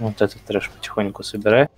Вот этот трэш потихоньку собирай.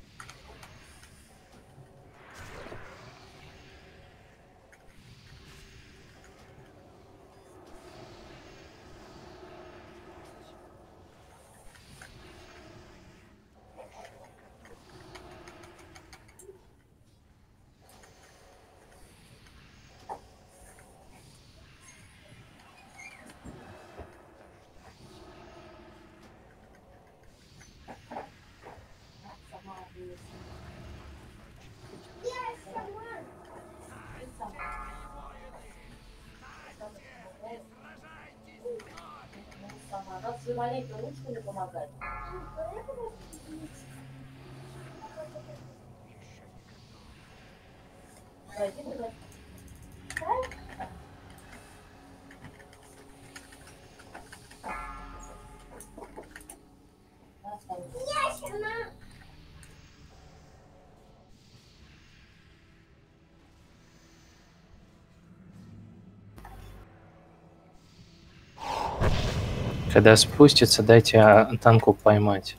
Ручку не Когда спустится, дайте а, танку поймать.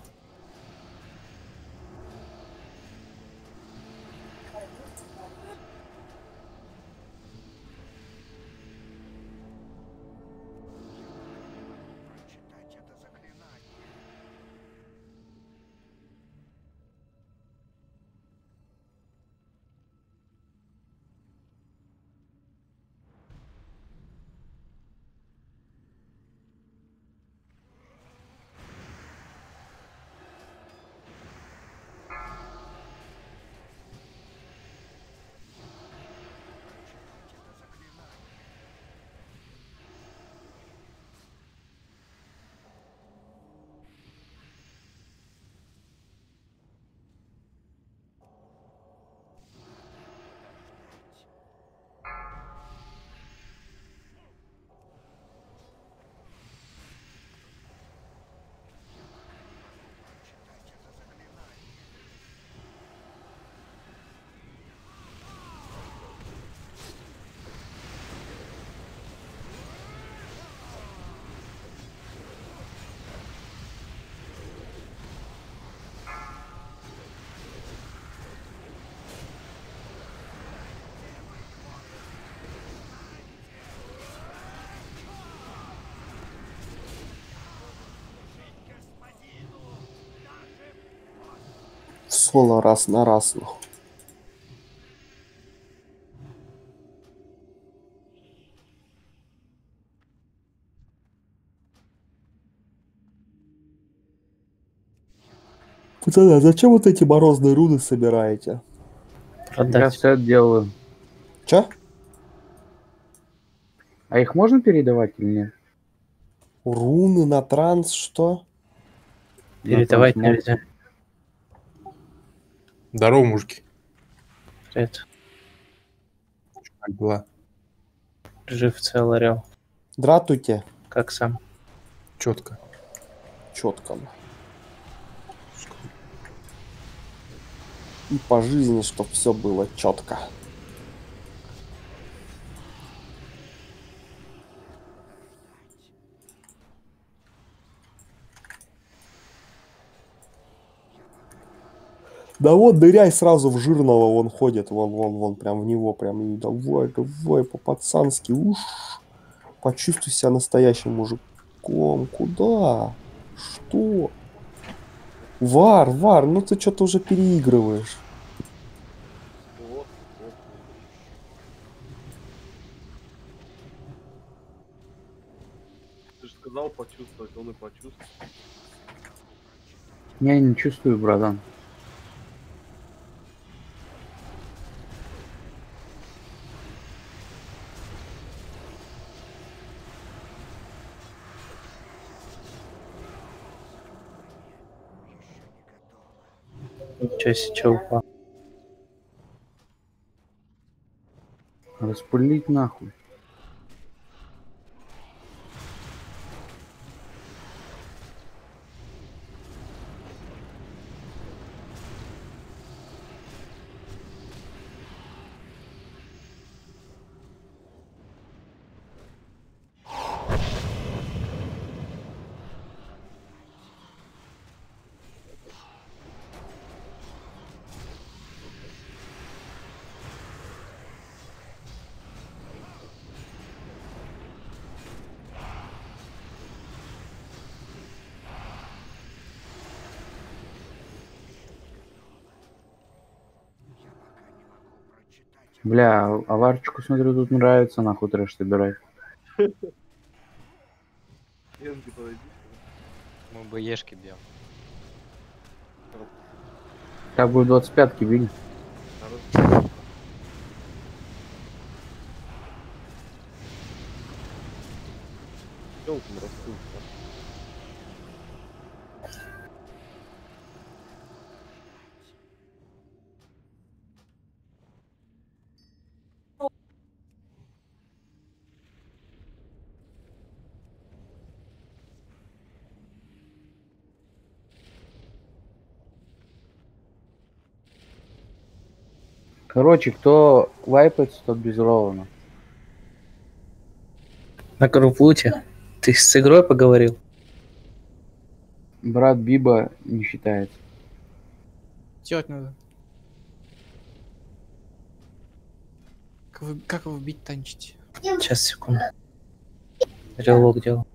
Соло раз на раз. нахуй. Пацаны, а зачем вот эти морозные руны собираете? Я Продать. все делаю. Чё? А их можно передавать или нет? Руны на транс, что? Передавать нельзя. Здорово, мужики. Привет. Как дела? Жив цел орел. Дратуйте. Как сам? Четко. Четко. И по жизни, чтоб все было четко. Да вот, дыряй сразу в жирного, он ходит, вон, вон, вон, прям в него, прям, и давай, давай, по-пацански, уж, почувствуй себя настоящим мужиком, куда, что? Вар, Вар, ну ты что-то уже переигрываешь. Ты же сказал почувствовать, он и почувствовал. Я не чувствую, братан. Ничего себе, чё упал. Распылить нахуй. Варчику, смотрю, тут нравится нахуй трэш собирать. Мы бы ешки бьем. Так бы 25-ки били. Хорошо. Чё он там раскрылся? Короче, кто вайпается, тот без ровно. На Крупуте. Ты с игрой поговорил? Брат Биба не считается. Делать надо. Как, вы, как его бить танчить? Сейчас, секунду. Релог делал.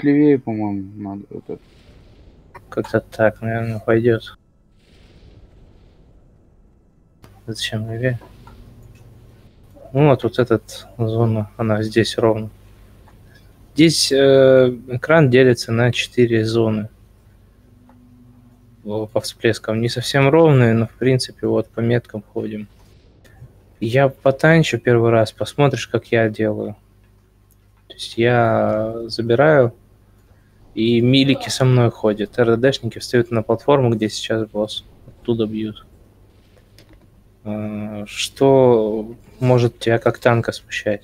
Чуть левее, по-моему, надо. Вот. Как-то так, наверное, пойдет. Зачем левее? Ну вот, вот этот зона, она здесь ровно. Здесь э, экран делится на 4 зоны по всплескам. Не совсем ровные, но в принципе вот по меткам ходим. Я потанчу первый раз, посмотришь, как я делаю. То есть я забираю, и милики со мной ходят. РДДшники встают на платформу, где сейчас босс. Оттуда бьют. А, Что может тебя как танка смущать?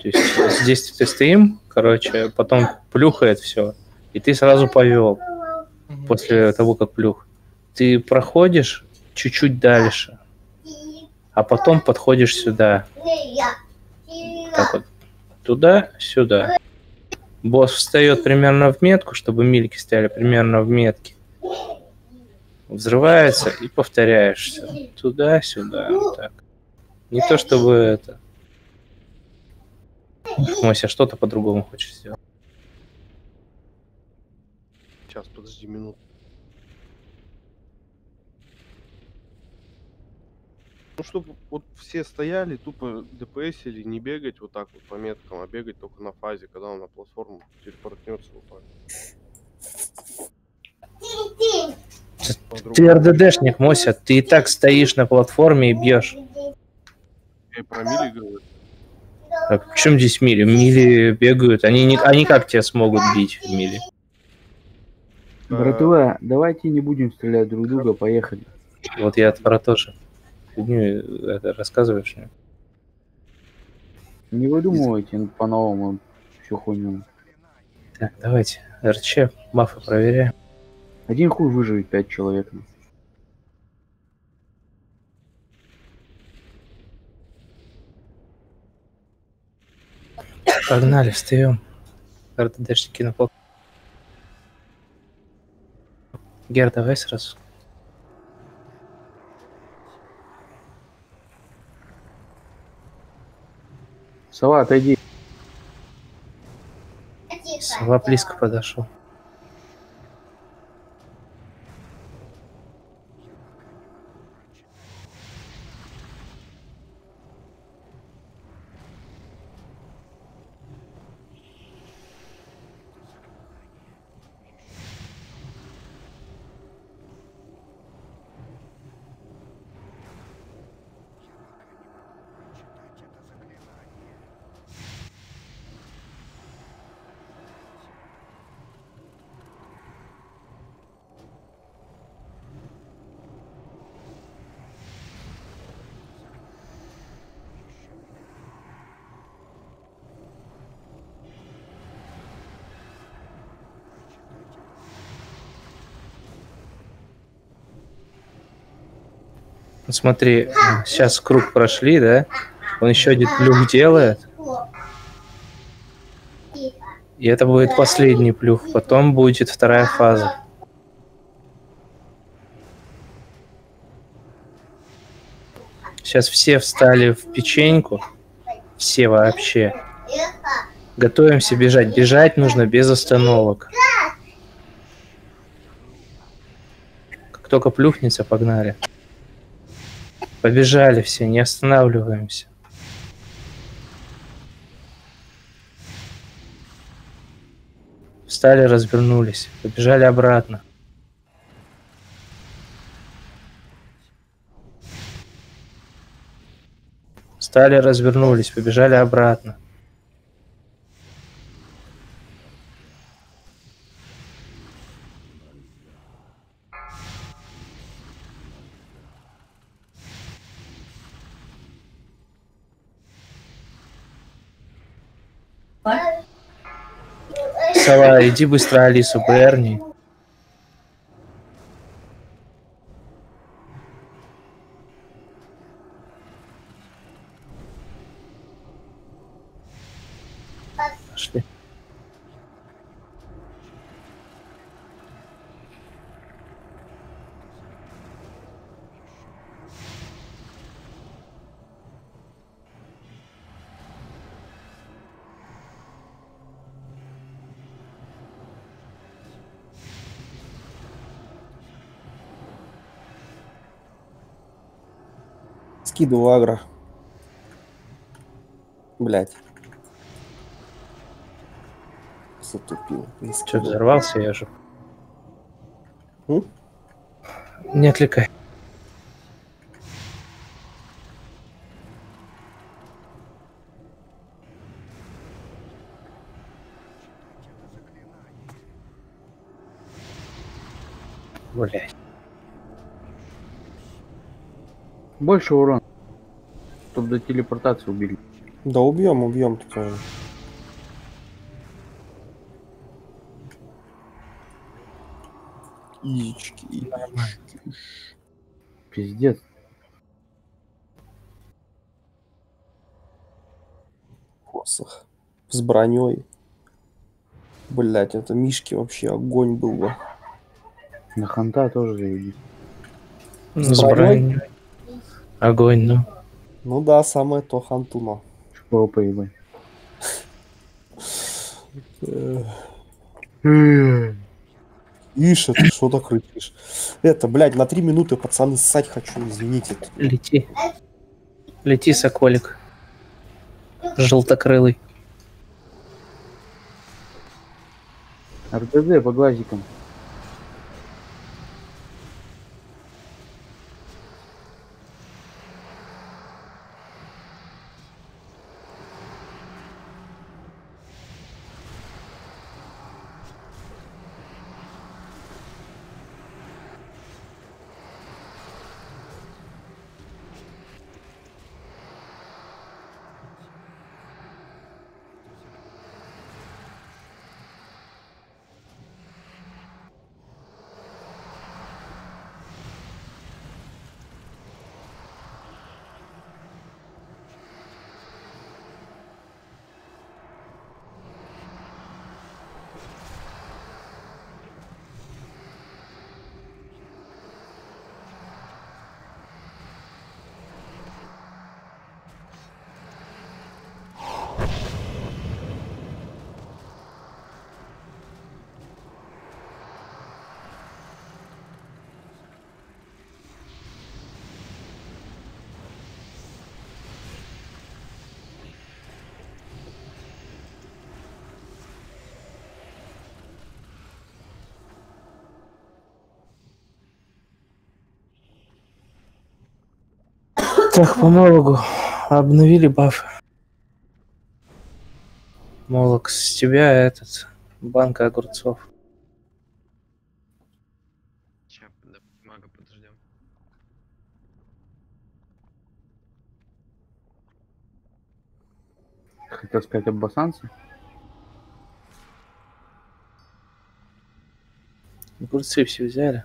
То есть здесь ты стоим, короче, потом плюхает все, и ты сразу повел после того, как плюх. Ты проходишь чуть-чуть дальше, а потом подходишь сюда. Так вот. Туда-сюда. Босс встает примерно в метку, чтобы мильки стояли примерно в метке. Взрывается и повторяешься. Туда-сюда. Так. Не то чтобы это. Мося, что ты по-другому хочешь сделать? Сейчас, подожди минуту. Ну, чтобы вот все стояли, тупо ДПСили, не бегать вот так вот по меткам, а бегать только на фазе, когда он на платформу телепортнется вот так. Ты РДДшник, Мося, ты и так стоишь на платформе и бьешь. Я и про мили говорю. А в чем здесь мили? Мили бегают. Они, не, они как тебя смогут бить в мили? Братва, давайте не будем стрелять друг в друга, поехали. Вот я про то же. Фигню это рассказываешь мне. Не выдумывайте по-новому всю хуйню. Так, давайте. РЧ, бафы проверяем. Один хуй выживет пять человек. Погнали, встаем. РДДшники на пол. Гер, давай сразу. Сова, отойди. Сова близко подошел. Смотри, сейчас круг прошли, да? Он еще один плюх делает. И это будет последний плюх. Потом будет вторая фаза. Сейчас все встали в печеньку. Все вообще. Готовимся бежать. Бежать нужно без остановок. Как только плюхнется, погнали. Побежали все, не останавливаемся. Встали, развернулись, побежали обратно. Встали, развернулись, побежали обратно. Иди быстро Алису Берни. Пошли. Скидываю агро. Блять. Затупил. Скидывал. взорвался я же? М? Не отвлекай. Блять. Больше урона. До телепортации убили. Да убьем, убьем тоже. Изички, изички. Пиздец. посох. С броней. Блять, это Мишки вообще огонь был бы. На ханта тоже заебись. С С броней? броней. Огонь, ну. Ну да, самое то Хантуно. Шпору поебать. Ишь, это что так рычишь? Это, блядь, на три минуты, пацаны, ссать хочу, извините. Лети. Лети, соколик. Желтокрылый. РДД по глазикам. Так, по Мологу обновили бафы. Молок, с тебя этот, банка огурцов. Сейчас до мага подождем. Хотел сказать об басанце. Огурцы все взяли.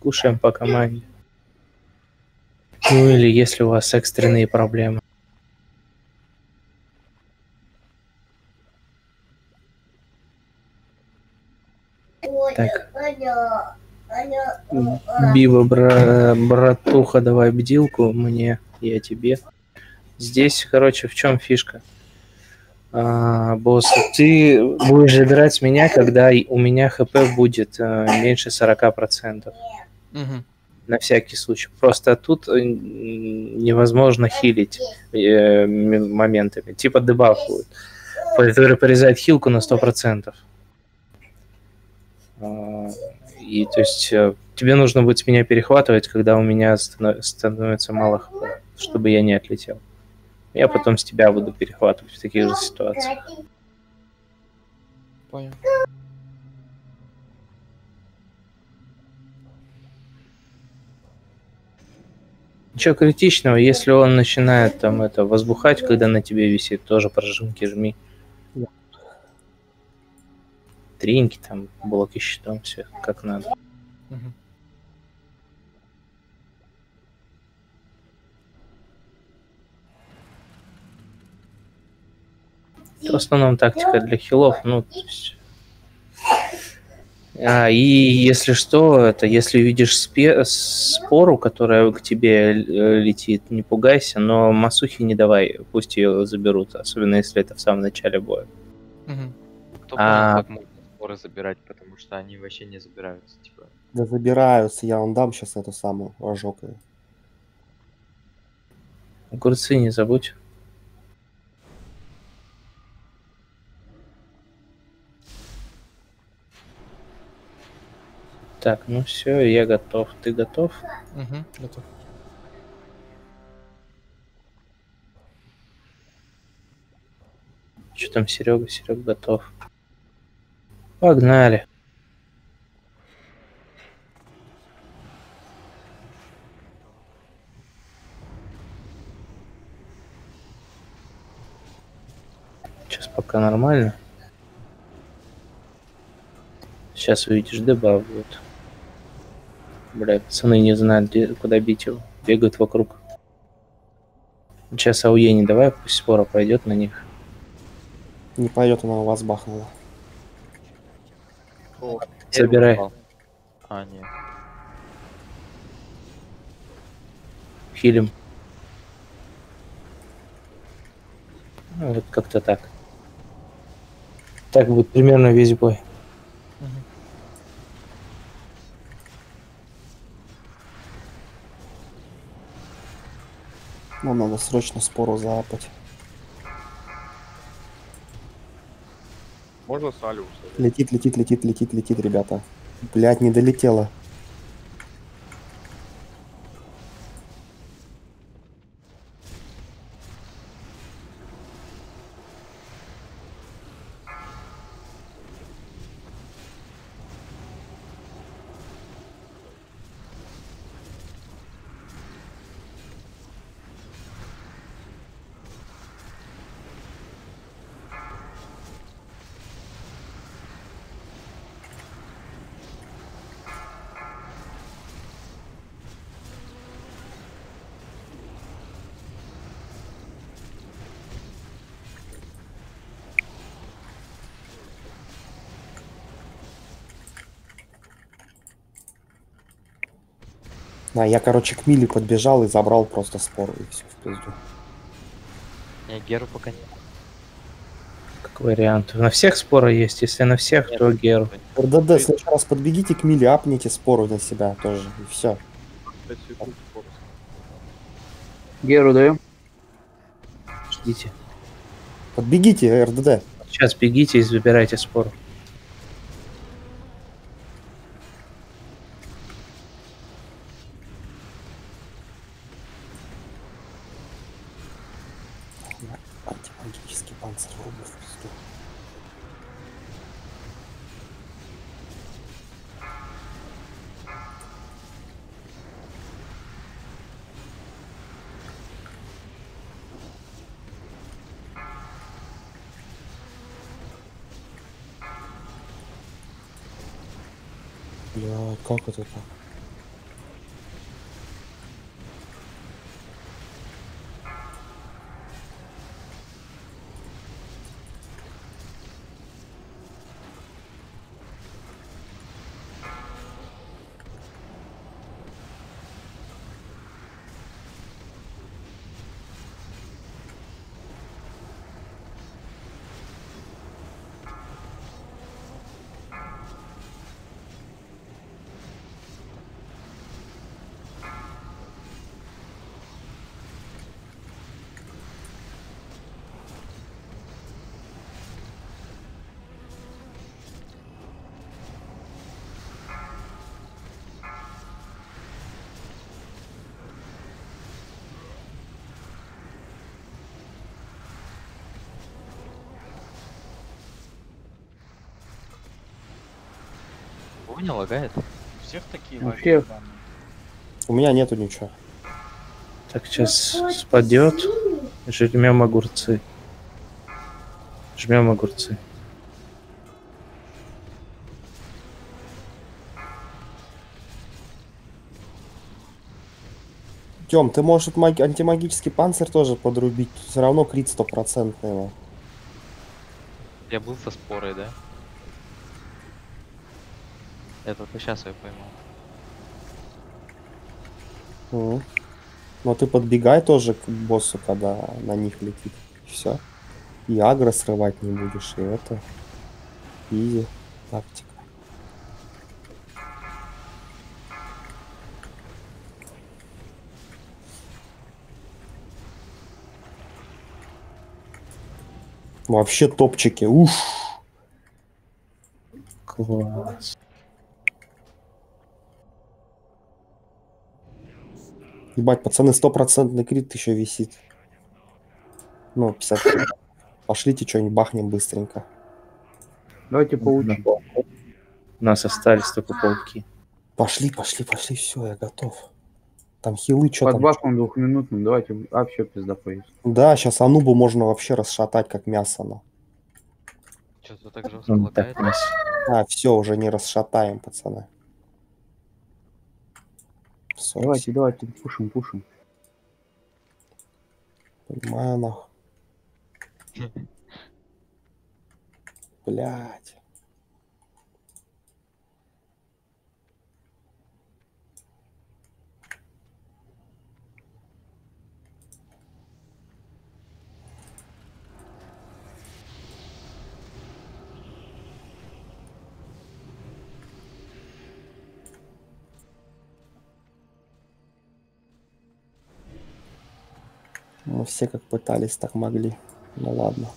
Кушаем по команде. Ну или если у вас экстренные проблемы. Так. Биба, бра- братуха, давай бдилку мне, я тебе. Здесь, короче, в чем фишка? А, босс, ты будешь забирать с меня, когда у меня хп будет э, меньше 40%. Угу. На всякий случай. Просто тут э, невозможно хилить э, моментами. Типа дебаф будет, который порезает хилку на 100%. А, И то есть э, тебе нужно будет меня перехватывать, когда у меня станов- становится мало хп, чтобы я не отлетел. Я потом с тебя буду перехватывать в таких же ситуациях. Понял. Ничего критичного, если он начинает там это возбухать, когда на тебе висит, тоже прожимки жми. Да. Тринки там, блоки щитом, все как надо. Это в основном тактика для хилов, ну, то есть... А, и если что, это если видишь спе- спору, которая к тебе э, летит, не пугайся, но масухи не давай, пусть ее заберут, особенно если это в самом начале боя. Мгм. Кто А. понял, как можно споры забирать, потому что они вообще не забираются, типа. Да забираются, я вам дам сейчас эту самую ожог. её. Огурцы не забудь. Так, ну все, я готов. Ты готов? Мгм. Готов. Что там, Серега? Серега готов. Погнали. Сейчас пока нормально. Сейчас увидишь, дебаф будет. Бля, пацаны не знают, где, куда бить его. Бегают вокруг. Сейчас АУЕ не давай, пусть спора пойдет на них. Не пойдет она у вас бахнула. О, упал. А, нет. Хилим. Ну, вот как-то так. Так будет примерно весь бой. Нам надо срочно спору заапать. Можно Салиуса? Летит, летит, летит, летит, летит, ребята. Блять, не долетело. Да, я, короче, к Миле подбежал и забрал просто спору, и все, в пизду. Не, Геру пока нет. Как вариант. На всех спора есть. Если на всех, то Геру. РДД, в следующий раз подбегите к Миле, апните спору на себя тоже, и все. 5 секунд спор. Геру даем. Ждите. Подбегите, РДД. Сейчас бегите и забирайте спор. Антимагический панцирь врубу в пизду. Бля, как это так? Не лагает? У всех такие У всех. У меня нету ничего. Так, сейчас спадет. Жмем огурцы. Жмем огурцы. Тем, ты можешь маги- антимагический панцирь тоже подрубить. Все равно крит стопроцентный. его. Я был со спорой, да? Я только сейчас ее поймал. Мгм. Но ты подбегай тоже к боссу, когда на них летит. Все. И агро срывать не будешь, и это. Изи. Тактика. Вообще топчики. Уф. Класс. Ебать, пацаны, стопроцентный крит еще висит. Ну, 50. Пошлите что-нибудь бахнем быстренько. Давайте поучим. У нас остались только пауки. Пошли, пошли, пошли, все, я готов. Там хилы что Под бафом двухминутным. Давайте. А, все, пизда поесть. Да, сейчас Анубу можно вообще расшатать, как мясо. Ну. Что-то так жестко Он лагает. А, все, уже не расшатаем, пацаны. Всё, Давайте, давайте, пушим, пушим. Понимаю, нахуй. Блять. Мы все как пытались, так могли. Ну ладно.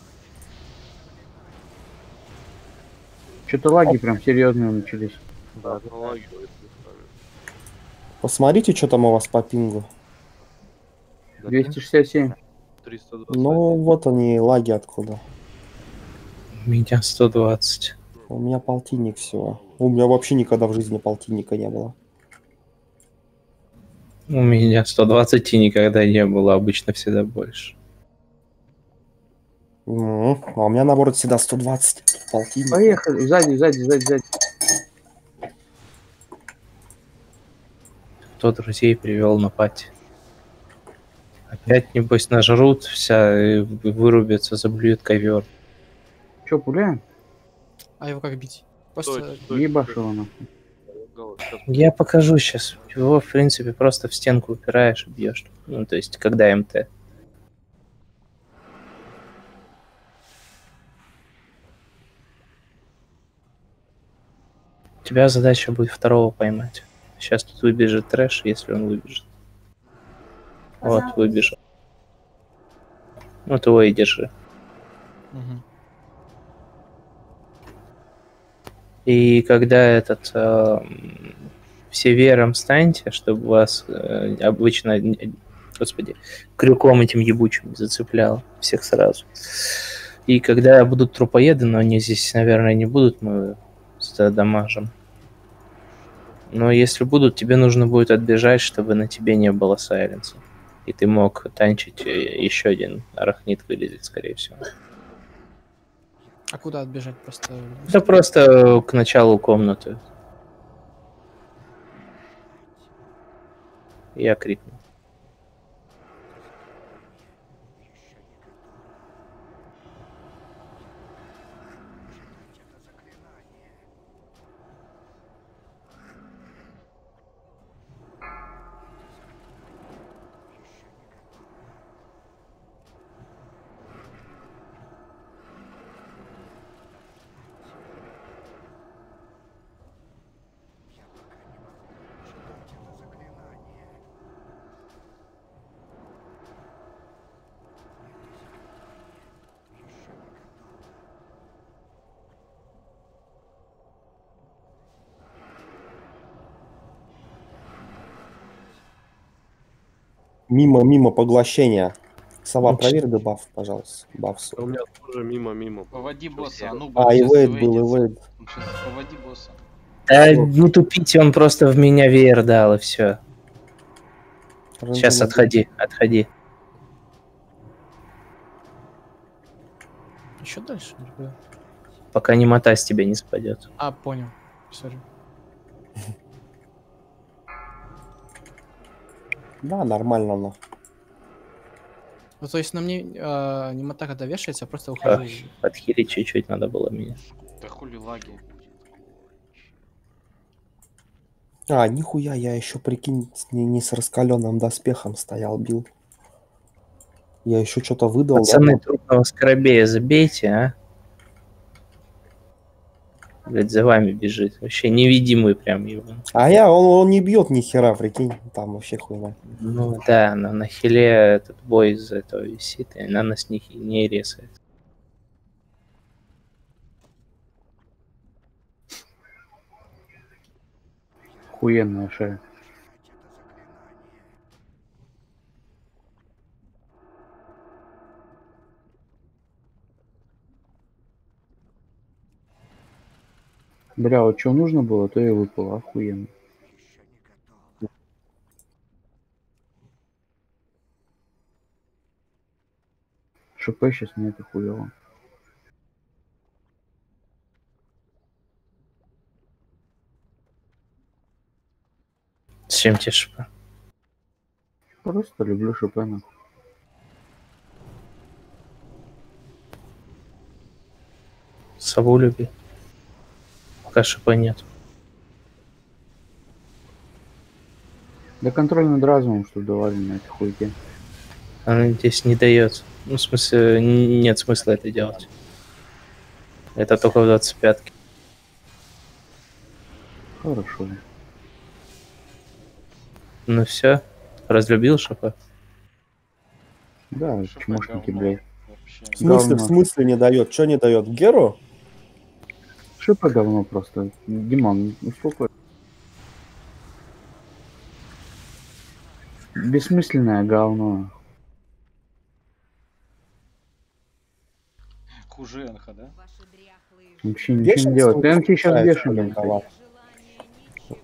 Что-то лаги прям серьезные начались. Да, налагивает местами. Посмотрите, что там у вас по пингу. 267. 320. Ну, вот они, лаги откуда. У меня 120. У меня полтинник всего. У меня вообще никогда в жизни полтинника не было. У меня 120 и никогда не было, обычно всегда больше. М, А у меня, наоборот, всегда 120 полтинник. Поехали. Сзади, сзади, сзади, сзади. Кто друзей привел на пати? Опять, небось, нажрут, вся и вырубятся, заблюет ковер. Че, пуляем? А его как бить? Просто стой, Ебашь стой. его нахуй. Щас Я покажу сейчас. Его, в принципе, просто в стенку упираешь и бьешь. Ну, то есть, когда МТ. У тебя задача будет второго поймать. Сейчас тут выбежит трэш, если он выбежит. Вот, выбежал. Вот его и держи. Мгм. И когда этот эм, все вером станьте, чтобы вас э, обычно, э, господи, крюком этим ебучим зацепляло всех сразу. И когда будут трупоеды, но они здесь, наверное, не будут, мы задамажим. Но если будут, тебе нужно будет отбежать, чтобы на тебе не было сайленса. И ты мог танчить э, еще один арахнит вылезет, скорее всего. А куда отбежать просто? Да просто к началу комнаты. Я крикнул. Мимо, мимо поглощения. Сова, Ну, проверь дебаф, пожалуйста. Баф. У меня тоже мимо-мимо. Поводи босса, а ну А, босс и сейчас вейд был, и вейд. Поводи босса. Да не тупите, он просто в меня веер дал, и все. Сейчас отходи, отходи. Еще дальше? Пока немота с тебя не спадет. А, понял. Сори. Да, нормально, но. Ну, то есть на мне э, немота, когда вешается, я просто ухожу. Ах, Подхилить чуть-чуть надо было мне. Да хули лаги. А, нихуя, я еще, прикинь, не, не с раскаленным доспехом стоял, бил. Я еще что-то выдал. да, Пацаны, но- трупного скоробея забейте, а? Блять, за вами бежит. Вообще невидимый прям его. А я, он, он не бьет ни хера, прикинь, там вообще хуйня. Ну да, на, на хиле этот бой из этого висит, и она нас не, не резает. Охуенная шея. Бля, вот что нужно было, то и выпало. Охуенно. ШП сейчас нет хуево. С чем тебе шипа? Просто люблю ШП нахуй. Сову люби. Пока шипа нет. Да контроль над разумом, что давали на этой хуйке. Она здесь не дает. Ну, в смысле, нет смысла это делать. Это только в 25-ке. Хорошо. Ну все, разлюбил шипа? Да, чмошники, блядь. В смысле, в Говно. смысле не дает? Что не дает? Геру? ШП говно просто. Диман, успокой. Бессмысленное говно. Хуже Энха, да? Вообще ничего не. Прям тебе сейчас бешеный.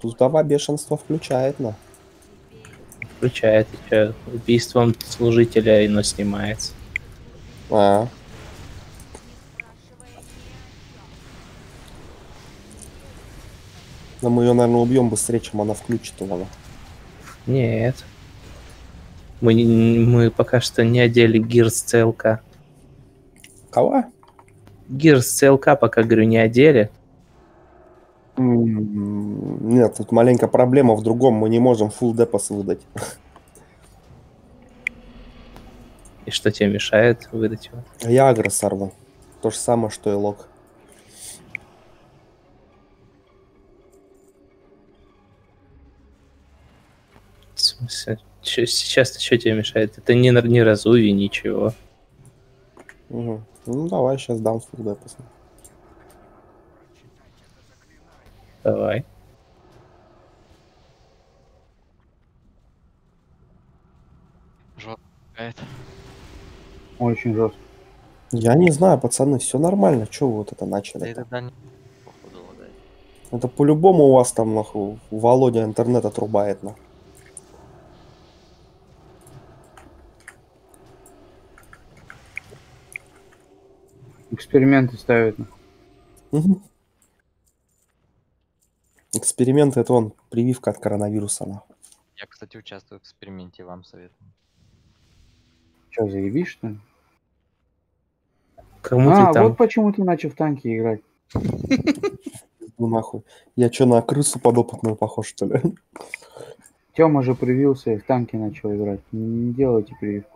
Туздова бешенство включает на. Включает, и убийством служителя ино снимается. А. Но мы ее, наверное, убьем быстрее, чем она включит его. Нет. Мы, мы пока что не одели гирс ЦЛК. Кого? Гирс ЦЛК пока, говорю, не одели. М, Нет, тут маленькая проблема в другом. Мы не можем full депос выдать. И что тебе мешает выдать его? Я агро сорву. То же самое, что и лог. Смысле, чё- сейчас-то что тебе мешает? Это не, на- не разуви, ничего. Мгм. Ну, давай, сейчас дам full депос. Давай. Это. Очень жестко. Я не знаю, пацаны, все нормально. Че вы вот это Да и начали? тогда не походу лагает. Это по-любому у вас там, нахуй, Володя интернет отрубает, на. Эксперименты ставят. нахуй. Мгм. Эксперименты это он, прививка от коронавируса, нахуй. Я, кстати, участвую в эксперименте, вам советую. Че, заебись, что ли? Кому а, ты там? вот почему ты начал в танки играть. Ну нахуй. Я что, на крысу подопытную похож, что ли? Тёма же привился и в танки начал играть. Не делайте прививку.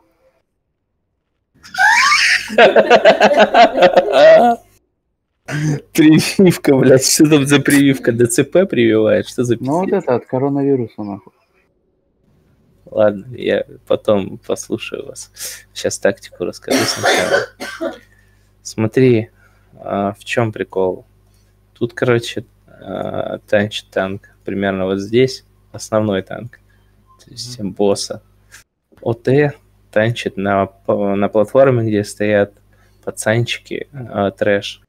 Прививка, блядь, что там за прививка? ДЦП прививает? Что за Ну вот это от коронавируса, нахуй. Ладно, я потом послушаю вас. Сейчас тактику расскажу сначала. Смотри, а, в чем прикол? Тут, короче, а, танчит танк примерно вот здесь, основной танк, то есть босса. ОТ танчит на, на платформе, где стоят пацанчики, а, трэш.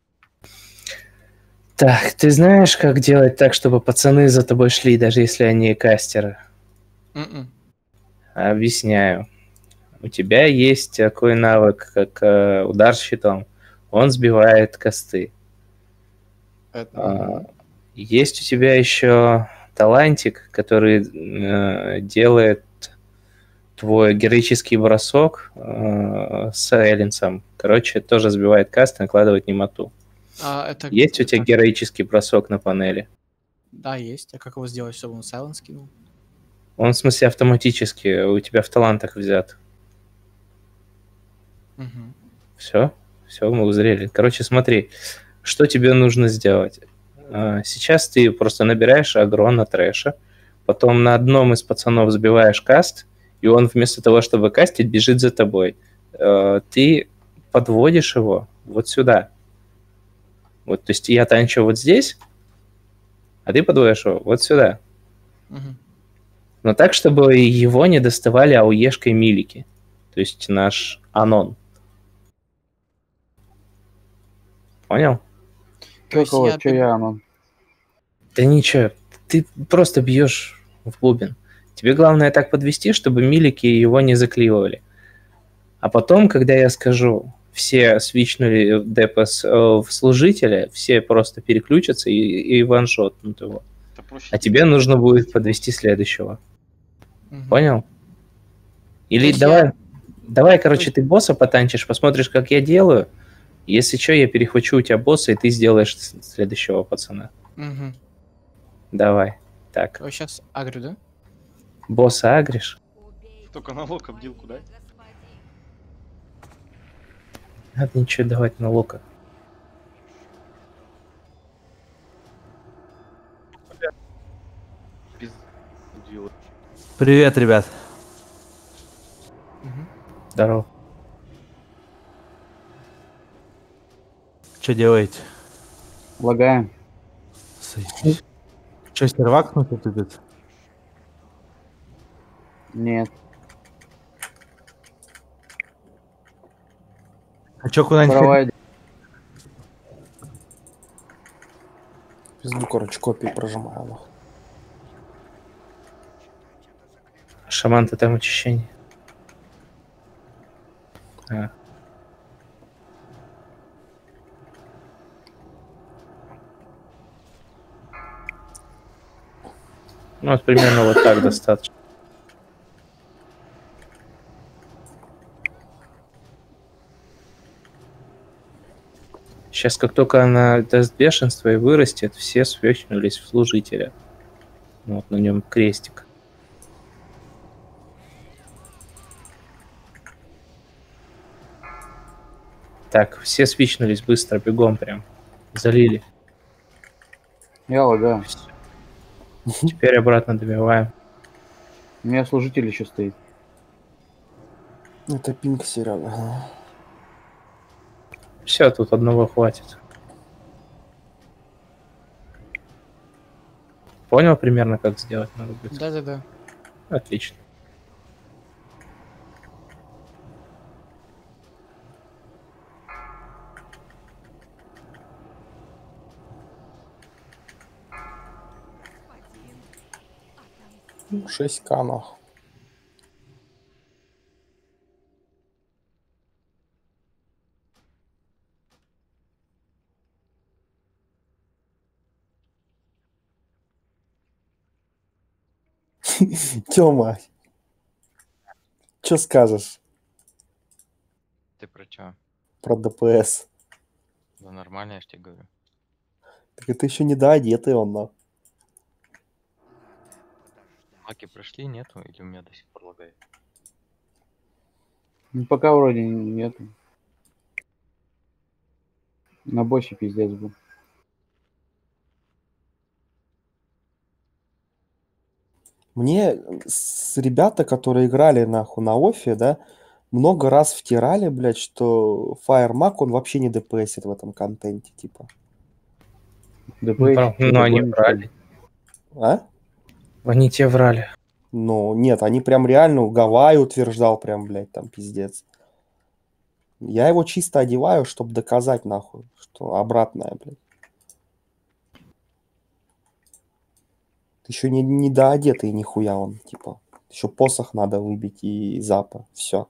Так, ты знаешь, как делать так, чтобы пацаны за тобой шли, даже если они кастеры? Мгм. Объясняю. У тебя есть такой навык, как э, удар щитом. Он сбивает косты. Это- А, Есть у тебя еще талантик, который э, делает твой героический бросок э, с Эллинсом. Короче, тоже сбивает каст и накладывает немоту. А, это... Есть у тебя героический бросок на панели? Да, есть. А как его сделать, чтобы он сайленс кинул? Он, в смысле, автоматически у тебя в талантах взят. Мгм. Все, все, мы узрели. Короче, смотри, что тебе нужно сделать. А, Сейчас ты просто набираешь агро на трэша, потом на одном из пацанов сбиваешь каст, и он вместо того, чтобы кастить, бежит за тобой. Э, Ты подводишь его вот сюда. Вот, то есть я танчу вот здесь, а ты подводишь его вот сюда. Мгм. Но так, чтобы его не доставали ауешкой милики. То есть наш анон. Понял? То Чё есть кого, я я, ну? Да ничего, ты просто бьешь в бубен. Тебе главное так подвести, чтобы милики его не заклеивали. А потом, когда я скажу, все свичнули ДПС э, в служителя, все просто переключатся и, и ваншотнут его. А тебе нужно будет подвести следующего. Мгм. Понял? Или есть давай, я- давай, короче, ты босса потанчишь, посмотришь, как я делаю. Если что, я перехвачу у тебя босса, и ты сделаешь следующего пацана. Мгм. Давай. Так, Я сейчас агрю, да? Босса агришь? Только на лок обдилку, да? Надо ничего давать на лока. Пиздила. Привет, ребят. Здорово. Что делаете? Лагаем. Че, сервак тут идет? Нет. А чё куда-нибудь? Провайдер. Пизду, короче, копии прожимаю. Шаман, ты там очищение. А. Ну, вот примерно вот так достаточно. Сейчас, как только она даст бешенство и вырастет, все свечнулись в служителя. Вот на нем крестик. Так, все свичнулись быстро, бегом прям. Залили. Я лагаю. Теперь обратно добиваем. У меня служитель еще стоит. Это пинг, Серега. Все, тут одного хватит. Понял примерно, как сделать надо будет? Да-да-да. Отлично. Ну, 6к, нахуй. Тёма, что скажешь Ты про чё? про ДПС? Да нормально, я ж тебе говорю. Так это еще не доодетый он, на. Лаки прошли, нету? Или у меня до сих пор лагает? Ну, пока вроде нет. На боссе пиздец был. Мне с ребята, которые играли нахуй на офе, да, много раз втирали, блядь, что FireMac, он вообще не ДПСит в этом контенте, типа. Ну, ДПС, прав- чё ну, они врали. А? Они те врали. Ну, нет, они прям реально Гавайи утверждал, прям, блядь, там пиздец. Я его чисто одеваю, чтобы доказать, нахуй, что обратное, блядь. Еще не, не доодетый нихуя он, типа. Еще посох надо выбить и запа. Все.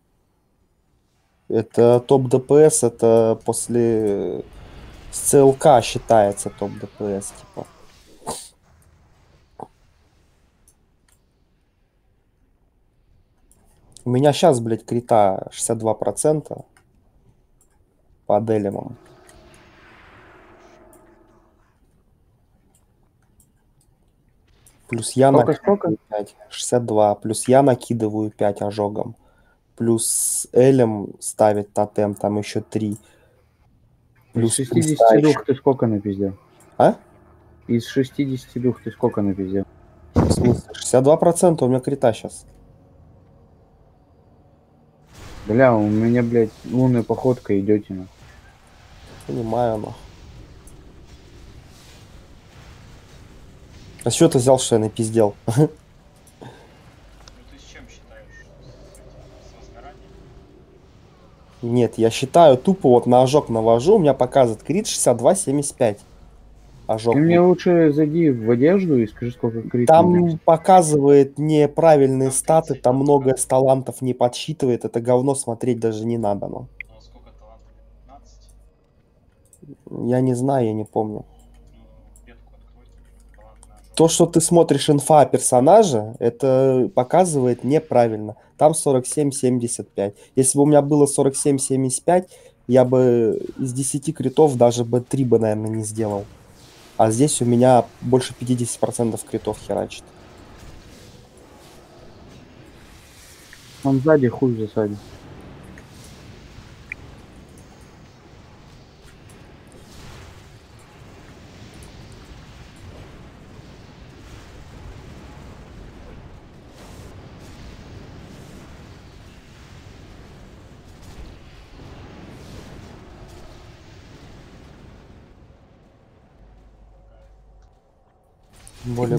Это топ ДПС, это после с ЦЛК считается топ ДПС, типа. У меня сейчас, блядь, крита 62% по делимам. Плюс я Сколько, накидываю 5, 62. Плюс я накидываю 5 ожогом. Плюс Элем ставит тотем, там еще 3. Из Плюс 62 ты сколько напиздел? А? Из 62 ты сколько напиздел? В смысле? 62% у меня крита сейчас. Бля, у меня, блядь, лунная походка идете на. Понимаю, нахуй. А с чего ты взял, что я напиздел? Нет, я считаю тупо вот на ожог навожу, у меня показывает крит 62-75. Ожог. Ты мне лучше зайди в одежду и скажи, сколько крит. Там показывает неправильные статы, там много с талантов не подсчитывает, это говно смотреть даже не надо, ну. Я не знаю, я не помню. То, что ты смотришь инфа персонажа, это показывает неправильно. Там 47-75. Если бы у меня было 47-75, я бы из 10 критов даже бы 3 бы, наверное, не сделал. А здесь у меня больше 50% критов херачит. Он сзади хуй в засаде.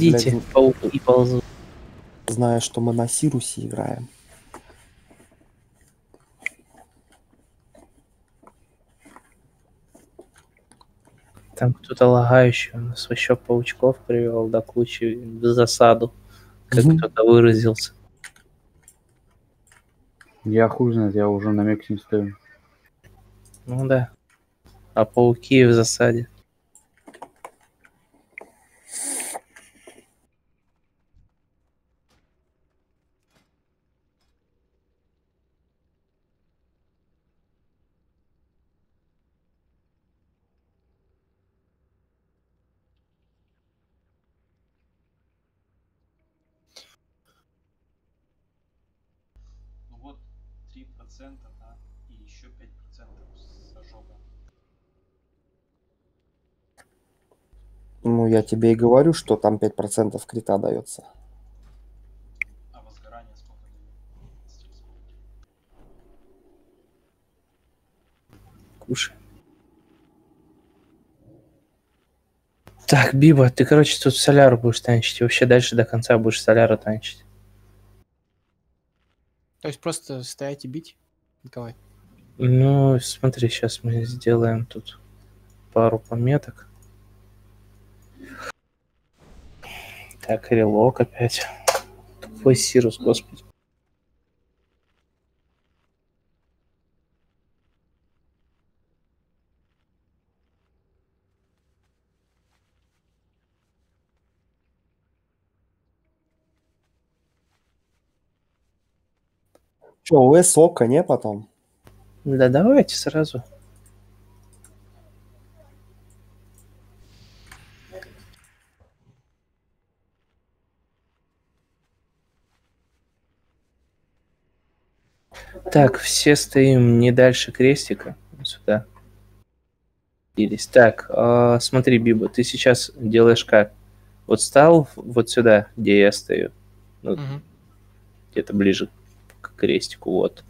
Идите, блядь, паук и ползу. зная, что мы на Сирусе играем. Там кто-то лагающий у нас еще паучков привел до кучи в засаду, как Мгм. кто-то выразился. Я хуй знает, я уже на Мексике стою. Ну да. А пауки в засаде. 3%, да, и еще 5% с ожога. Ну, я тебе и говорю, что там 5% крита дается. А возгорание сколько? Кушай. Так, Биба, ты, короче, тут соляру будешь танчить. И вообще дальше до конца будешь соляру танчить. То есть просто стоять и бить, Николай? Ну, смотри, сейчас мы сделаем тут пару пометок. Так, релок опять. Тупой Сирус, господи. Че, ОС ока, не потом? Да давайте сразу. Так, все стоим не дальше крестика. Вот Сюда. Так, а, смотри, Биба, ты сейчас делаешь как? Вот стал вот сюда, где я стою. Ну, Мгм. где-то ближе к крестику, вот.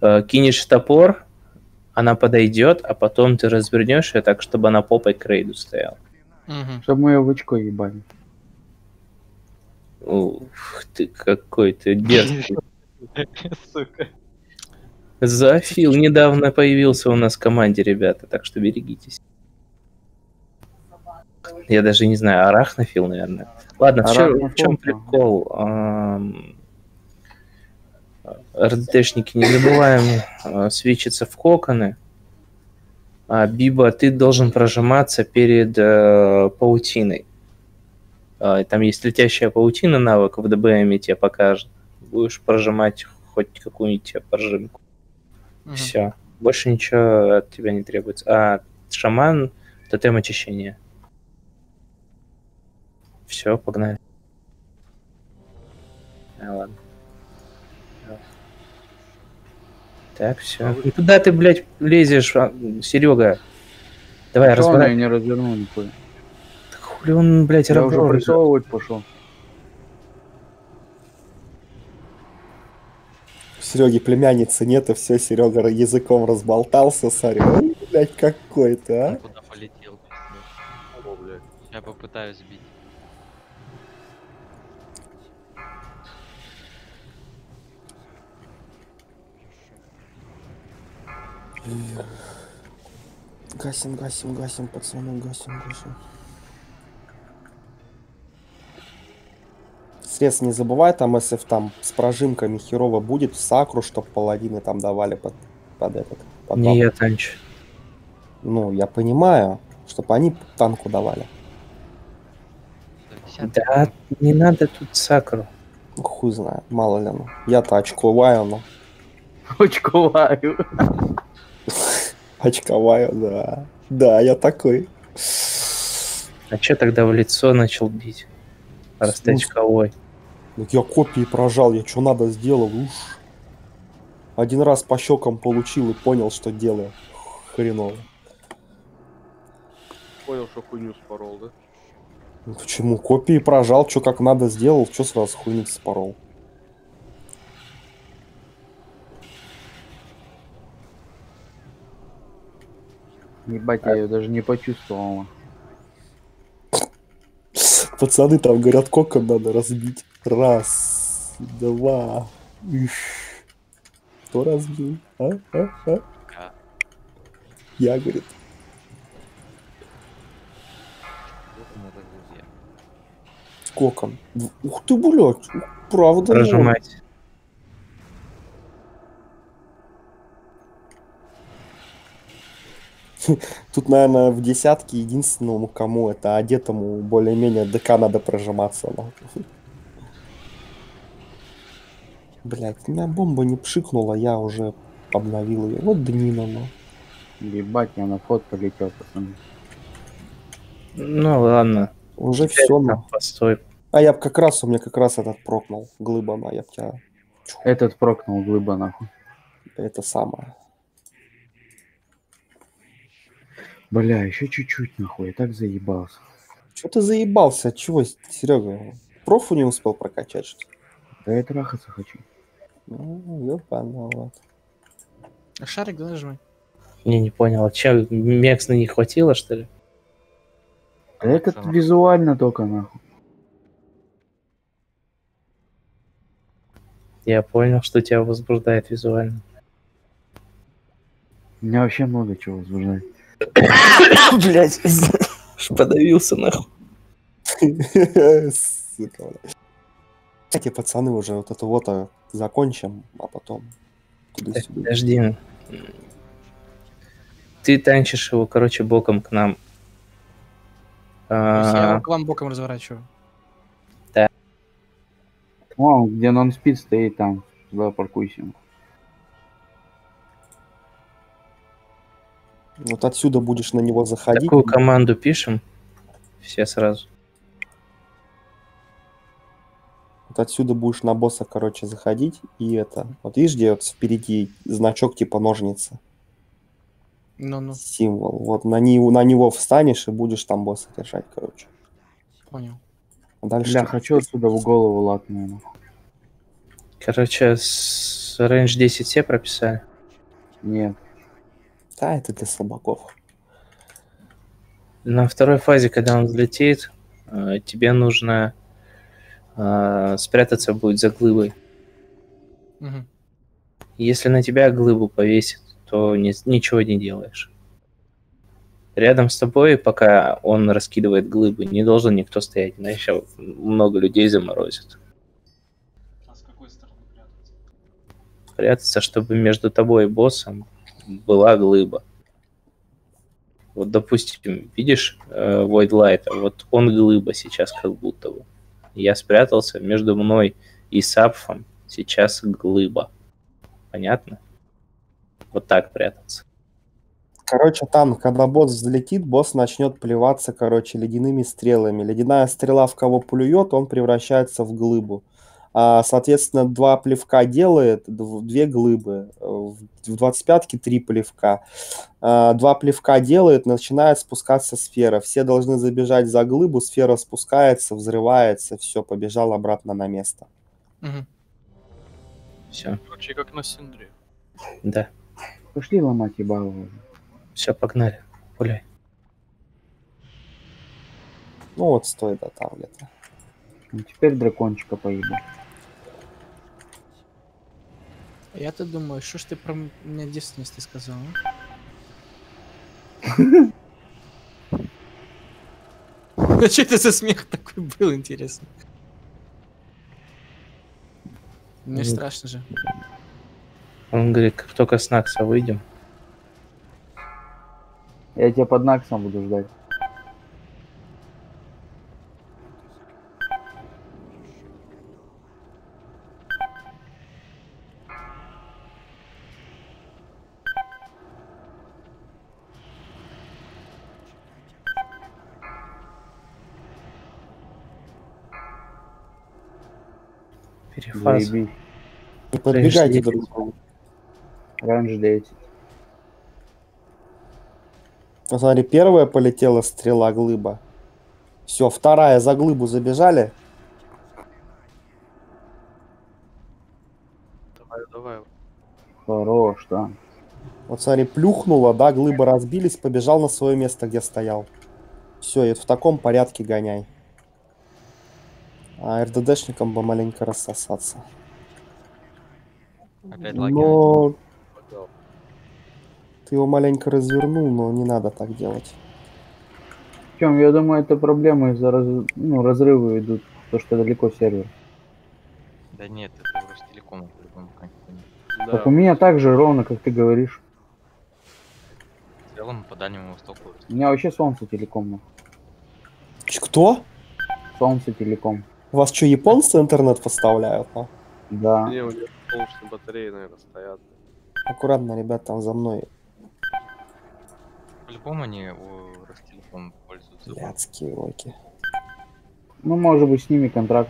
Э, Кинешь топор, она подойдет, а потом ты развернешь ее так, чтобы она попой к рейду стояла. Мгм. Чтобы мы ее в очко ебали. Ух ты, какой ты дерзкий. Сука. Зоофил недавно появился у нас в команде, ребята, так что берегитесь. Я даже не знаю, арахнофил, наверное. Ладно, в чём, в Арахнофоб, прикол? РДТшники, не забываем а, свечиться в коконы. А, Биба, ты должен прожиматься перед э, паутиной. А, Там есть летящая паутина навык в ДБМ тебе покажет. Будешь прожимать хоть какую-нибудь тебе прожимку. Мгм. Все. Больше ничего от тебя не требуется. А шаман, тотем очищения. Все, погнали. А, ладно. Так, все. Куда ты, блядь, лезешь, Серега? Давай, Что разбирай. её не развернул нихуя? Хули он, блядь, Я уже прессовывать пошел. Сереги племянницы нет, и все, Серега языком разболтался, смотри. Ой, блядь, какой ты, а? Куда полетел? О, блядь. Я попытаюсь сбить. Гасим, гасим, гасим, пацаны, гасим, гасим. Средств не забывай, там, если там с прожимками херово будет, сакру, чтоб паладины там давали под, под этот. под Не я танчу. Ну, я понимаю, чтобы они танку давали. Да, не надо тут сакру. Ну, Хуй знает, мало ли, ну. Я-то очковаю, ну. Очковаю. Очковаю, да. Да, я такой. А че тогда в лицо начал бить? Раз ты Ну, очковой. Ну, я копии прожал, я что надо сделал, уж. Один раз по щекам получил и понял, что делаю. Хреново. Понял, что хуйню спорол, да? Ну, Почему? Копии прожал, что как надо сделал, что сразу хуйник спорол. Ебать, я ее даже не почувствовал. Пацаны там говорят, кокон надо разбить. Раз, два. Иш. Кто разбил? А? А? А? Я. Я, говорит. Кокон. Ух ты, блядь. Правда. Прожимать. Тут, наверное, в десятке единственному, кому это одетому более-менее ДК надо прожиматься. Ну. Блять, у меня бомба не пшикнула, я уже обновил ее. Вот днина, ну. Ебать, я на вход полетел, пацаны. Ну ладно. Уже Теперь все, там ну. Постой. А я б как раз, у меня как раз этот прокнул. Глыба, на, я б тебя... Этот прокнул глыба нахуй. Это самое. Бля, еще чуть-чуть нахуй, я так заебался. Че ты заебался? От чего, Серега? Профу не успел прокачать, что ли? Да я трахаться хочу. Ну, рот. А шарик да, нажимай? Не, не понял. А че, Мекс на не хватило, что ли? Да этот визуально только нахуй. Я понял, что тебя возбуждает визуально. Меня вообще много чего возбуждает. Блять, подавился нахуй. Сука. Эти пацаны уже вот это вот а, закончим, а потом. Подожди. Ты танчишь его, короче, боком к нам. То есть я А, его к вам боком разворачиваю. Вон, где нон-спид стоит там. Туда паркуйся. Вот отсюда будешь на него заходить. Такую команду пишем. Все сразу. Вот отсюда будешь на босса, короче, заходить. И это. Вот видишь, где вот впереди значок типа ножницы. Ну-ну, Символ. Вот на, него на него встанешь и будешь там босса держать, короче. понял. А дальше... Бля, хочу отсюда в голову латную. Короче, с рейндж 10 все прописали. Нет. Да, это для слабаков. На второй фазе, когда он взлетит, э, тебе нужно э, спрятаться будет за глыбой. Мгм. Если на тебя глыбу повесит, то ни- ничего не делаешь. Рядом с тобой, пока он раскидывает глыбы, не должен никто стоять, иначе много людей заморозит. А с какой стороны прятаться? Прятаться, чтобы между тобой и боссом была глыба. Вот, допустим, видишь э, Void Light, вот он глыба сейчас как будто бы. Я спрятался между мной и Сапфом, сейчас глыба. Понятно? Вот так прятаться. Короче, там, когда босс взлетит, босс начнет плеваться, короче, ледяными стрелами. Ледяная стрела в кого плюет, он превращается в глыбу. А, соответственно, два плевка делает, дв- две глыбы. Э, В в 25-ке три плевка. А, Два плевка делает, начинает спускаться сфера. Все должны забежать за глыбу, сфера спускается, взрывается, все, побежал обратно на место. Мгм. Все, Короче, как на Синдре. да. Пошли ломать ебало. Все, погнали. Гуляй. Ну вот, стой, да, там где-то. Ну, Теперь дракончика поеду. Я-то думаю, что ж ты про меня девственность ты сказал, а? Что это за смех такой был, интересно? Мне Ну, страшно же. Он говорит, как только с Накса выйдем, Я тебя под Наксом буду ждать. Перефаз. Заебись. Не подбегайте друг к другу. Ранж 10. Ну, смотри, первая полетела стрела глыба. Все, вторая за глыбу забежали. Давай, давай. Хорош, да. Вот смотри, плюхнула, да, глыбы разбились, побежал на свое место, где стоял. Все, и в таком порядке гоняй. А РДДшникам бы маленько рассосаться. Опять. Но ты его маленько развернул, но не надо так делать. Причем, я думаю, это проблемы из-за раз- ну, разрывы идут, то, что далеко сервер. Да нет, это по-любому какой-нибудь. Так у меня так же ровно, как ты говоришь. В целом по Дальнему Востоку. У меня вообще солнце телеком. Кто? Солнце телеком. У вас что, японцы интернет поставляют? а? Да. Не, у них солнечные батареи, наверное, стоят. Аккуратно, ребят, там за мной По-любому они у Ростелекома пользуются. блядские локи. Ну, может быть, с ними контракт.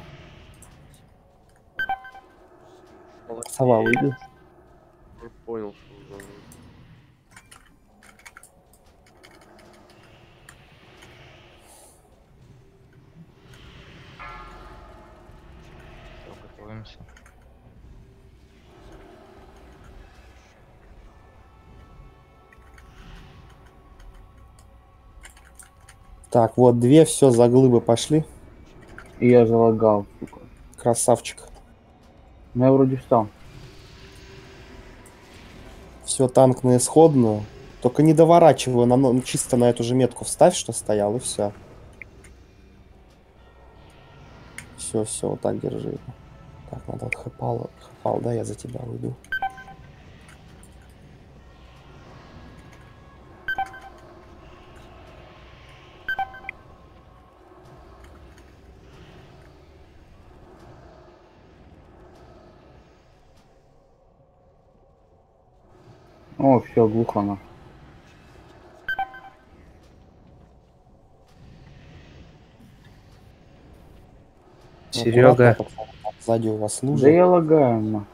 Сова, выйди. Уже понял, готовимся. Так, вот две, все, за глыбы пошли. И я залагал, сука. Красавчик. Ну, я вроде встал. Все, танк на исходную. Только не доворачиваю, на, но- чисто на эту же метку вставь, что стоял, и все. Все, все, вот так держи. Так, надо вот хэпал, хэпал, да, я за тебя уйду. О, все, глухо она. Серега, Сзади у вас Да лужа. я лагаю, нахуй.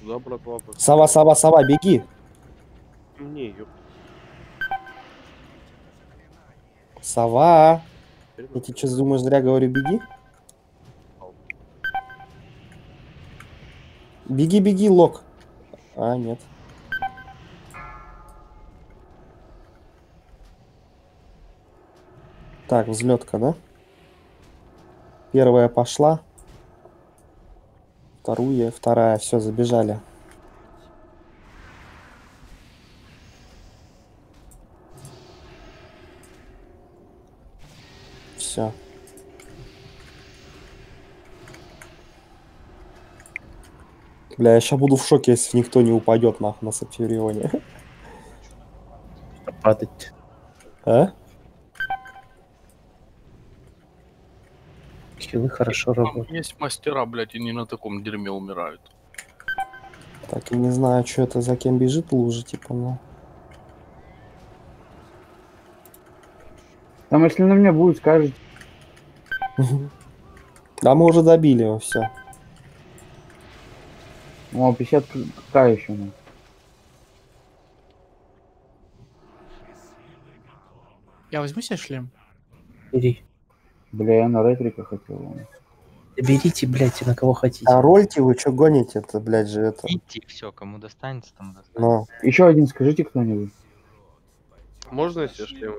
Куда, братва? пошли? Сова, сова, сова, беги. Мне, ёп. Сова. Я тебе что, думаешь, зря говорю, беги? Беги, беги, лок. А, нет. Так, взлетка, да? Первая пошла. Вторую, вторая, все, забежали. Все. Бля, я сейчас буду в шоке, если никто не упадет нахуй на Сапфирионе. Падать. А? Хилы хорошо работают. Есть мастера, блядь, и не на таком дерьме умирают. Так, и не знаю, что это за кем бежит лужа, типа, ну. Там, если на меня будет, скажете. Да, мы уже добили его, все. О, 50 к еще. ну. Я возьму себе шлем? Бери. Бля, я на ретрика хотел. Берите, блядь, на кого хотите. А рольте вы что гоните это, блядь, же это. Идите, все, кому достанется, там достанется. Ну, Еще один скажите кто-нибудь. Можно себе шлем?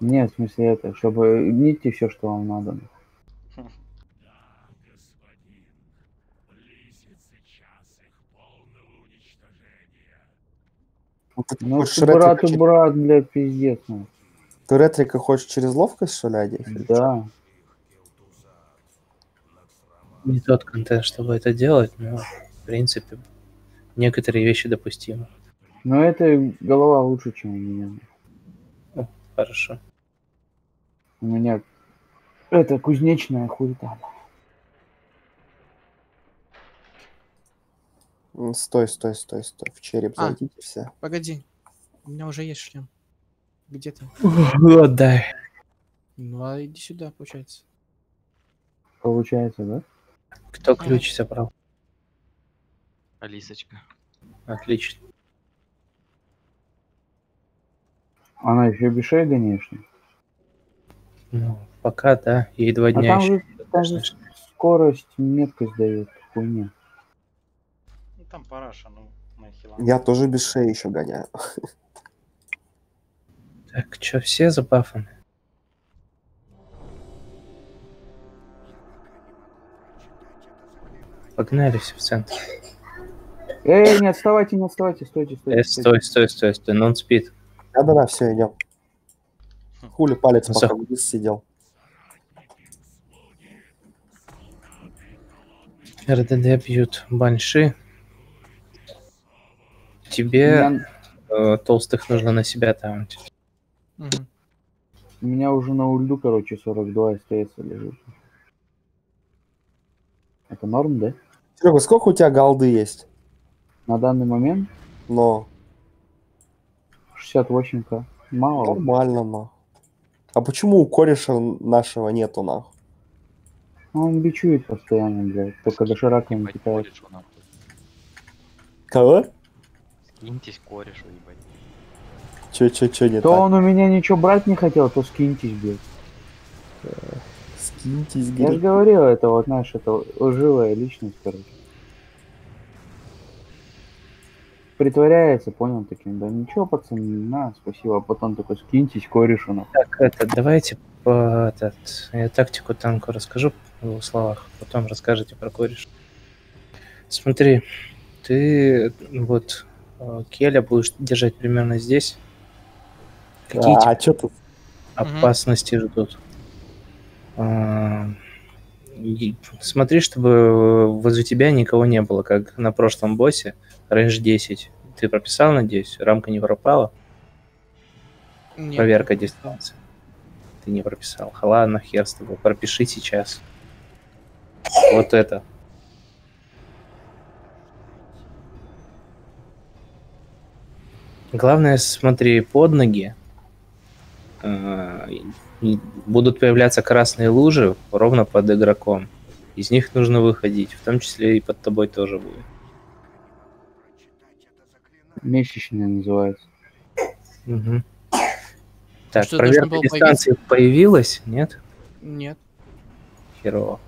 Нет, в смысле это, чтобы идите все, что вам надо. ну ты Ну, брат брат, блядь, пиздец. Ну. Ты ретрика хочешь через ловкость, что ли, одеть? Да. Не тот контент, чтобы это делать, но, в принципе, некоторые вещи допустимы. Но это голова лучше, чем у меня. Хорошо. У меня это кузнечная хуета. М, Стой, стой, стой, стой. В череп А. зайдите все. Погоди. У меня уже есть шлем. Где ты? Отдай. Ну, а иди сюда, получается. Получается, да? Кто ключ забрал? Алисочка. Отлично. Она еще без шеи, конечно. Ну, пока, да. Ей два А дня там еще. же, там же скорость, меткость дает. Хуйня. Ну там параша, ну, на хила. Я тоже без шеи еще гоняю. Так, что, все забафаны? Погнали все в центр. Эй, не отставайте, не отставайте, стойте, стойте. Э, стой, стой, стой, стой, нон спид. Да-да-да, все, идем. Хули палец Ну, пока вниз сидел. РДД бьют банши. Тебе Меня- э, толстых нужно на себя там. Мгм. У меня уже на ульду, короче, 42 СТС лежит. Это норм, да? Серега, сколько у тебя голды есть? На данный момент Но 68к. Мало. нормально, нахуй. А почему у кореша нашего нету, нахуй? Он бичует постоянно, блядь. Только дошираками Ебать, питает. корешу, нахуй. Кого? Скиньтесь корешу, ебать. Че, че, че не То так? он у меня ничего брать не хотел, то скиньтесь, блядь. Скиньтесь, Я же говорил, это вот, знаешь, это лживая личность, короче. Притворяется, понял, таким, да ничего, пацаны, на, спасибо, а потом такой скиньтесь, корешу, нахуй. Так, это, давайте по этот, я тактику танку расскажу в двух словах, потом расскажете про кореш. Смотри, ты вот э, Келя будешь держать примерно здесь. Какие А, тебя что тут? опасности ждут? А, и Смотри, чтобы возле тебя никого не было, как на прошлом боссе, рейндж 10. Ты прописал, надеюсь? Рамка не пропала? Нет, Проверка дистанции. Ты не прописал. Ладно, хер с тобой. Пропиши сейчас. Вот это. Главное, смотри под ноги. И Будут появляться красные лужи ровно под игроком. Из них нужно выходить. В том числе и под тобой тоже будет. Месячная называется. Мгм. Так, Что, проверка дистанции появилась? Нет? Нет. Херово.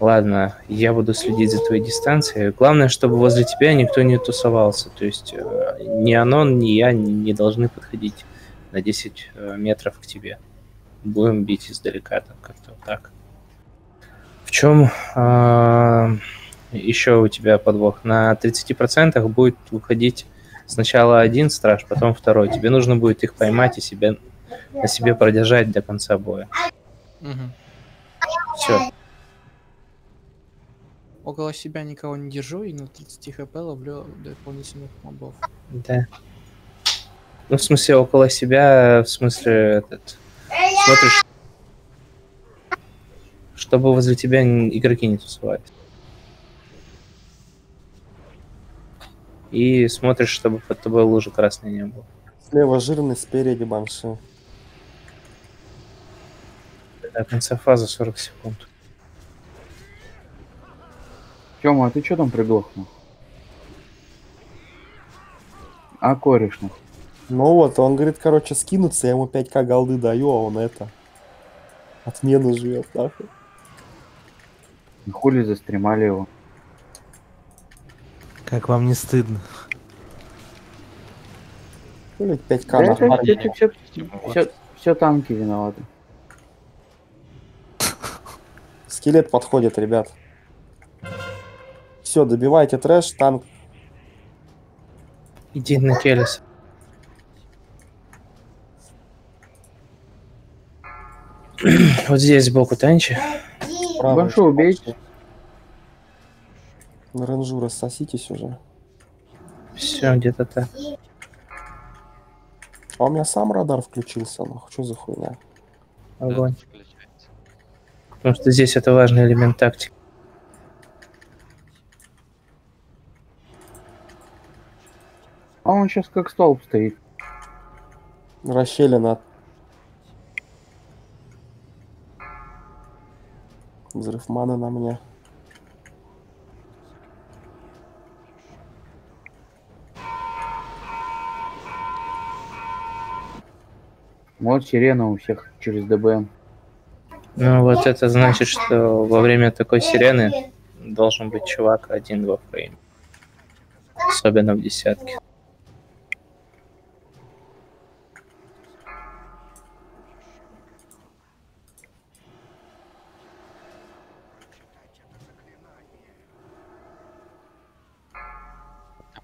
Ладно, я буду следить за твоей дистанцией. Главное, чтобы возле тебя никто не тусовался. То есть э, ни Анон, ни я не должны подходить на 10 э, метров к тебе. Будем бить издалека, там как-то вот так. В чем еще у тебя подвох? На 30% будет выходить сначала один страж, потом второй. Тебе нужно будет их поймать и себе, на себе продержать до конца боя. Мгм. Все. Около себя никого не держу и на 30 хп ловлю дополнительных мобов. Да. Ну, в смысле, около себя, в смысле, этот, смотришь, чтобы возле тебя игроки не тусовались. И смотришь, чтобы под тобой лужи красной не было. Слева жирный, спереди банши. До конца фазы 40 секунд. Тёма, а ты чё там приглохнул? А кореш, нахуй. Ну вот, он говорит, короче, скинуться, я ему 5к голды даю, а он это... Отмену живет, нахуй. И Хули застремали его. Как вам не стыдно? Блять, 5к Да на это все, все, все, все танки виноваты. Скелет подходит, ребят. Все, добивайте трэш, танк. Иди на Келес. Вот здесь сбоку танчи. Еще убейте. На ренжу рассоситесь уже. Все, где-то так. А у меня сам радар включился, ну что за хуйня? Огонь. Потому что здесь это важный элемент тактики. А он сейчас как столб стоит. Расщелина. Взрыв маны на мне. Вот сирена у всех через ДБМ. Ну вот это значит, что во время такой сирены должен быть чувак один-два фрейма. Особенно в десятке.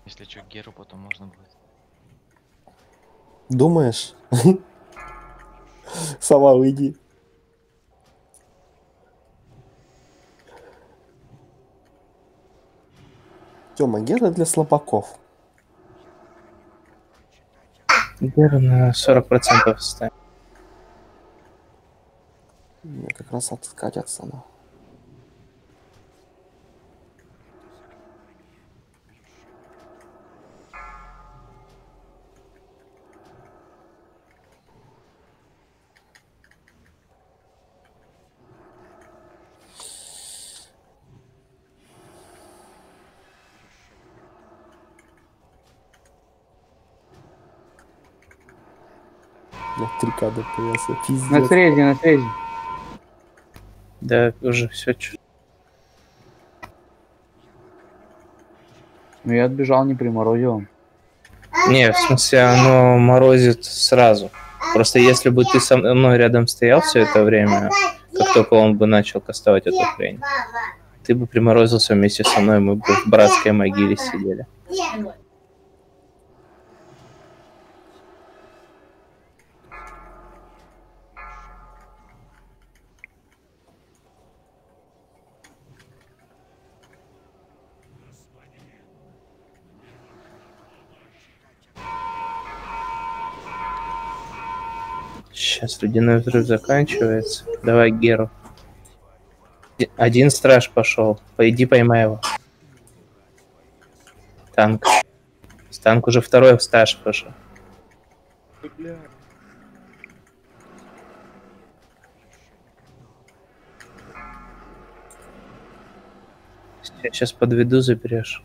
Если что, Геру потом можно будет. Думаешь? Сама уйди. Тёма, гера для слабаков. Гера на 40% ставим. Мне как раз откатятся. Ну. На 3К ДПС, На пиздец. срезе, на срезе. Да, уже все. Ну я отбежал, не приморозил. Не, в смысле, оно морозит сразу. Просто если бы ты со мной рядом стоял все это время, как только он бы начал кастовать эту хрень, ты бы приморозился вместе со мной, мы бы в братской могиле сидели. Сейчас ледяной взрыв заканчивается. Давай Геру. Ди- Один страж пошел. Пойди поймай его. Танк. С танк уже второй страж пошел. Я сейчас подведу, заберешь.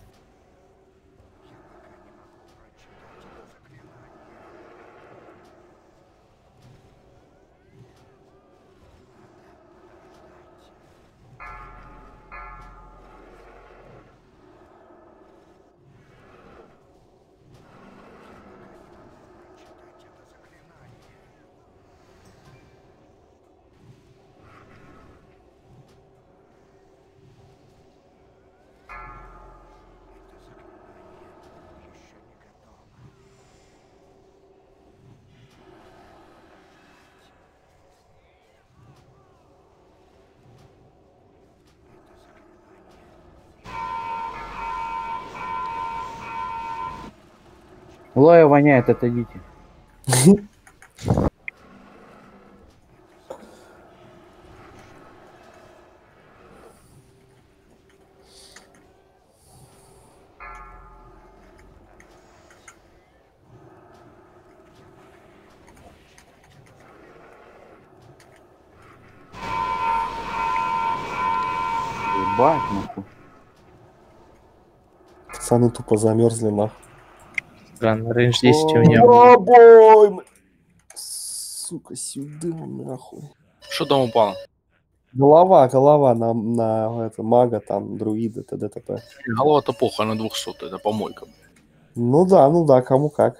Воняет, отойдите. Ебать, нахуй. Пацаны тупо замерзли нахуй. Странно, рейндж 10 у меня. Сука, сюда нахуй. Что там упало? Голова, голова на, на это, мага, там, друида, т.д. т.п. Голова-то похуй, на 200, это помойка. Ну да, ну да, кому как.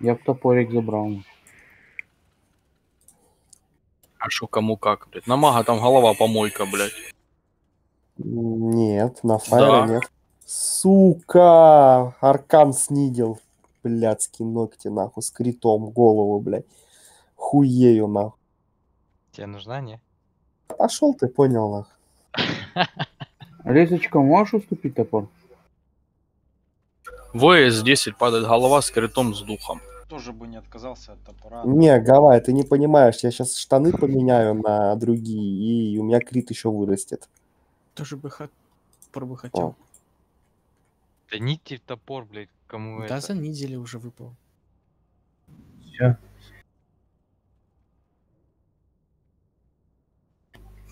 Я б топорик забрал. А что кому как, блядь? На мага там голова помойка, блядь. Нет, на фаера Да. нет. Сука! Аркан снидел. Блядские ногти, нахуй, с критом в голову, блядь. Хуею, нахуй. Тебе нужна, не? Пошел ты, понял, нахуй. Лизочка, можешь уступить топор? ВС-10 падает голова с критом с духом. Тоже бы не отказался от топора. Не, Гавай, ты не понимаешь, я сейчас штаны поменяю на другие, и у меня крит еще вырастет. Тоже бы хот... топор бы хотел. Да нити топор, блядь, кому Да, это? за неделю уже выпал. Все.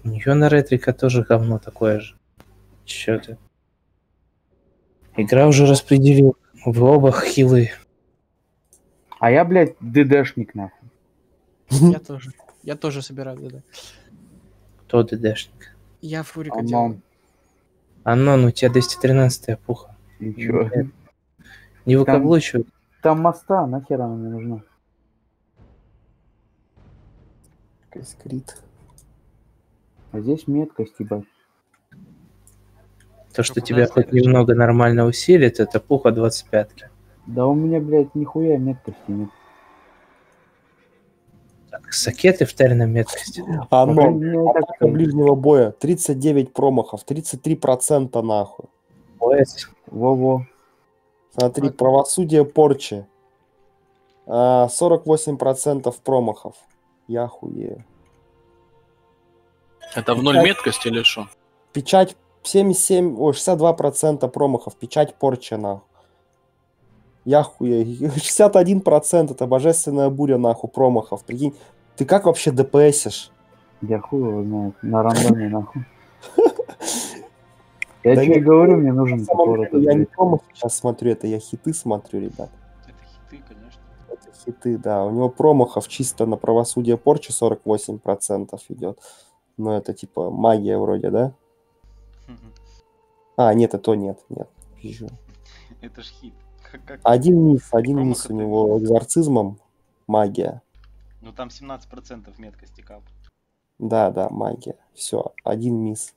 У нее на ретрика тоже говно такое же. Че ты? Игра уже распределила. Вы оба хилы. А я, блядь, ДДшник, нахуй. Я тоже. Я тоже собираю ДД. Кто ДДшник? Я фурика Анон. делаю. Анон, у тебя 213 пуха. Чё? Не выкаблучивай. Там моста, нахер она мне нужна? Крит. А здесь меткость, ебать. То, что тебя хоть немного нормально усилит, это пуха 25. Да у меня, блядь, нихуя меткости нет. Так, сакеты в тайной меткости. Оно, Ну, так атака ближнего боя, 39 промахов, 33% нахуй. Во-во. Смотри, правосудие порчи. А, 48% промахов. Я хуею. Это в ноль меткость или что? Печать 77, ой, 62% промахов. Печать порчи, нахуй. Я хуею. 61% это божественная буря, нахуй, промахов. Прикинь, ты как вообще ДПСишь? Я хуй его знает. На рандоме, нахуй. Я Да тебе нет, говорю, мне нужен этот, Я не промах сейчас смотрю, это я хиты смотрю, ребят. Это хиты, конечно. Это хиты, да. У него промахов чисто на правосудие порчи 48% идет. Ну, это типа магия вроде, да? А, нет, это нет, нет. Пизжу. Это ж хит. Как, Один мисс, один мисс у него экзорцизмом. Магия. Ну там 17% меткости кап. Да, да, магия. Все, один мисс.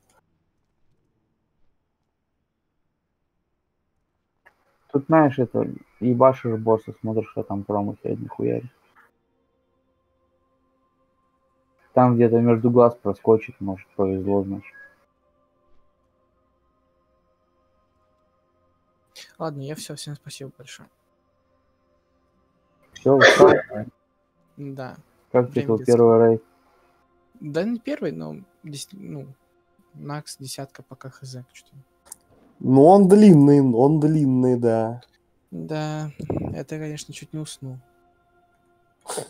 Тут, знаешь, это, ебашишь босса, смотришь, что там промахи одни хуяри. Там где-то между глаз проскочит, может, повезло, значит. Ладно, я все, всем спасибо большое. Все, устал? Да. Как детское. первый рейд? Да не первый, но ну, Накс, десятка пока хз. Что Ну, он длинный, он длинный, да. да, это, конечно, чуть не уснул.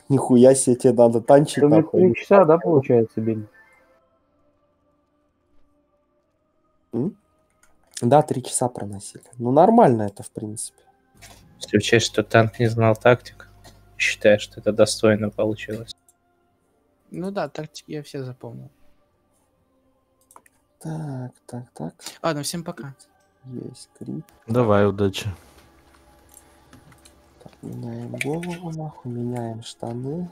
Нихуя себе, тебе надо танчить. Это три часа, да, получается, били? М? Да, три часа проносили. Ну, нормально это, в принципе. Если учесть, что танк не знал тактик, считаю, что это достойно получилось. Ну да, тактики я все запомнил. Так, так, так. Ладно, всем пока. Есть крит. Давай, удачи. Так, меняем голову, нахуй, меняем штаны.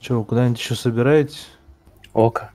Че, вы куда-нибудь еще собираетесь? Ока.